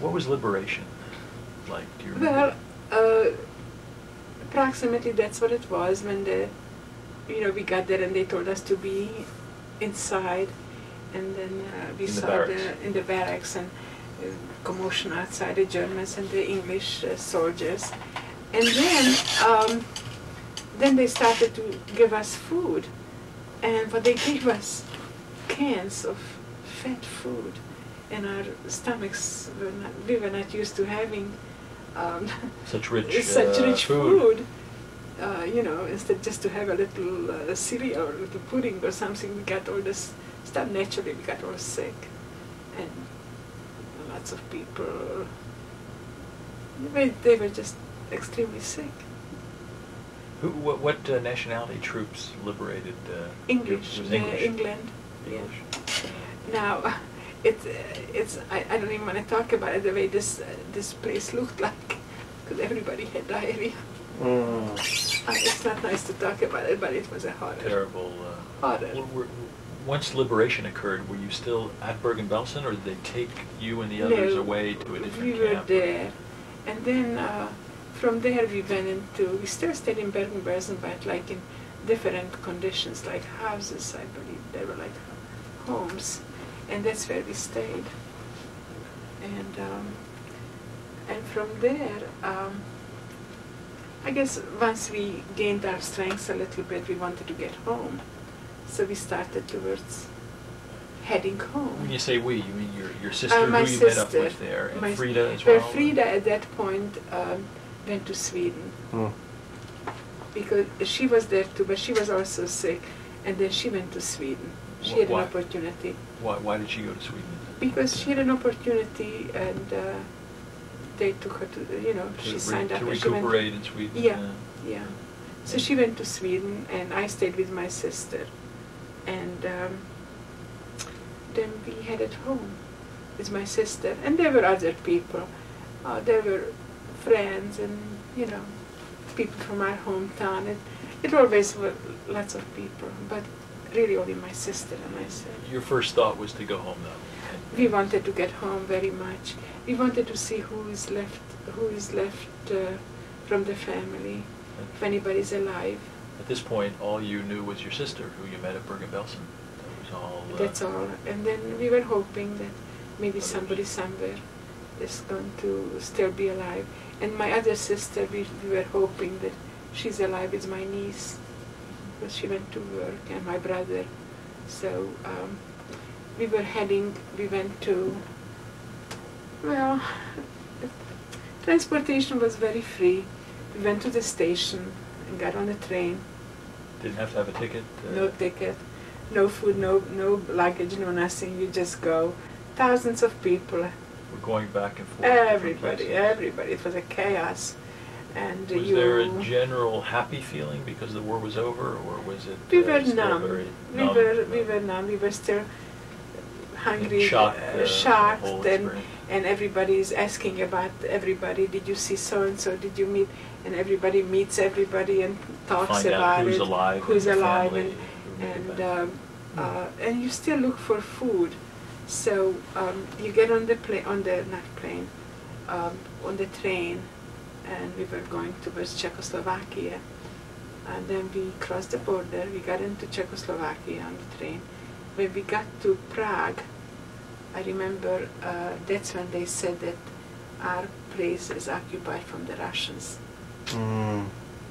What was liberation like? Do you remember? Well, uh, approximately that's what it was when the, you know, we got there and they told us to be inside, and then uh, we In saw barracks. the in the barracks and uh, commotion outside the Germans and the English uh, soldiers, and then um, then they started to give us food, and but they gave us cans of fat food, and our stomachs were not, we were not used to having. Um, Such rich, such uh, rich food. food. Uh, you know, instead just to have a little uh, cereal or a little pudding or something, we got all this stuff. Naturally, we got all sick, and lots of people. They, they were just extremely sick. Who, what, what uh, nationality troops liberated? Uh, English, uh, English. England. yeah. English. Now, it's it's I, I don't even want to talk about it the way this uh, this place looked like, because everybody had diarrhea. Mm. Uh, it's not nice to talk about it, but it was a horror. Terrible. Uh, Horror. well, were- once liberation occurred, were you still at Bergen-Belsen, or did they take you and the others No, away to a different we were camp? there, and then uh, from there we went into. We still stayed in Bergen-Belsen, but like in different conditions, like houses. I believe they were like homes, and that's where we stayed. And um, and from there, um, I guess once we gained our strength a little bit, we wanted to get home, so we started towards heading home. When you say we, you mean your, your sister Uh, my who you met up sister. with there, and My- Frida as Well, well? Frida at that point um, went to Sweden Mm. because she was there too, but she was also sick, and then she went to Sweden. She Wh- had why? an opportunity Why, why did she go to Sweden? because she had an opportunity, and uh, they took her to, you know, To she signed up. To and recuperate in Sweden? Yeah. Yeah. So she went to Sweden, and I stayed with my sister, and um, then we headed home with my sister, and there were other people. Uh, there were friends, and you know, people from our hometown. It, it always were lots of people, but really only my sister and myself. Your first thought was to go home, though? We wanted to get home very much. We wanted to see who is left, who is left uh, from the family, if anybody's alive. At this point, all you knew was your sister, who you met at Bergen-Belsen. That was all. uh, That's all. And then we were hoping that maybe somebody somewhere is going to still be alive. And my other sister, we, we were hoping that she's alive. It's my niece, but she went to work, and my brother. So um, we were heading. We went to. Well, transportation was very free. We went to the station and got on a train. Didn't have to have a ticket? uh, No ticket, no food, no no luggage, no nothing. You just go. Thousands of people, We're going back and forth. everybody, everybody. It was a chaos, and Was you. there a general happy feeling because the war was over, or was it? we uh, were still numb. We numb? were we were numb. We were still hungry, shock, uh, uh, shocked, and and everybody is asking about everybody. Did you see so and so? Did you meet? And everybody meets everybody and talks Find about out who's it. alive. who's in the alive and who made it and um, uh, and you still look for food. So um, you get on the plane, on the not plane, um, on the train, and we were going towards Czechoslovakia. And then we crossed the border. We got into Czechoslovakia on the train. When we got to Prague, I remember uh, that's when they said that our place is occupied from the Russians. Mm.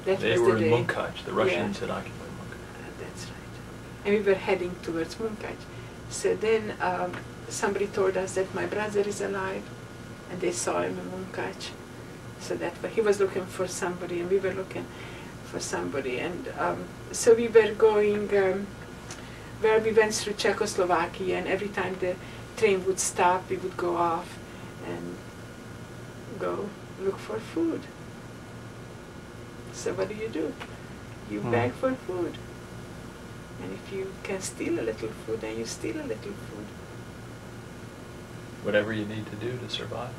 That They was were the in day. Munkac. The Yeah. Russians had occupied Munkac. Uh, That's right. And we were heading towards Munkac. So then um, somebody told us that my brother is alive, and they saw him in Munkac. So that wa- he was looking for somebody, and we were looking for somebody. And um, so we were going, um, well, we went through Czechoslovakia, and every time the train would stop, we would go off and go look for food. So what do you do? You Hmm. beg for food. And if you can steal a little food, then you steal a little food. Whatever you need to do to survive.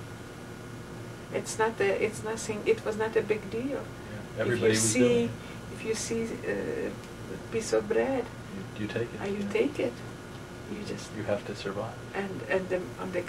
It's not a, it's nothing, it was not a big deal. Yeah. Everybody if you was see, doing it. If you see uh, a piece of bread, You, you take it. and you yeah. take it, you just, You have to survive. and, and the, on the